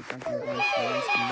Thank you guys for listening.